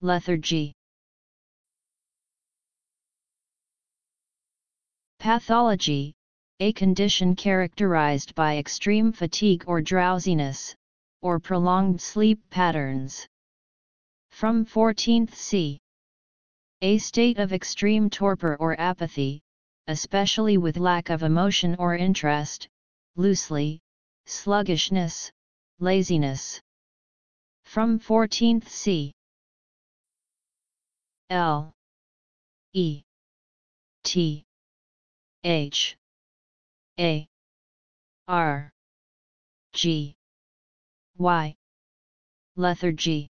lethargy. Pathology, a condition characterized by extreme fatigue or drowsiness, or prolonged sleep patterns. From 14th c. A state of extreme torpor or apathy, especially with lack of emotion or interest, loosely, sluggishness, laziness. From 14th c. L. E. T. H. A. R. G. Y. Lethargy.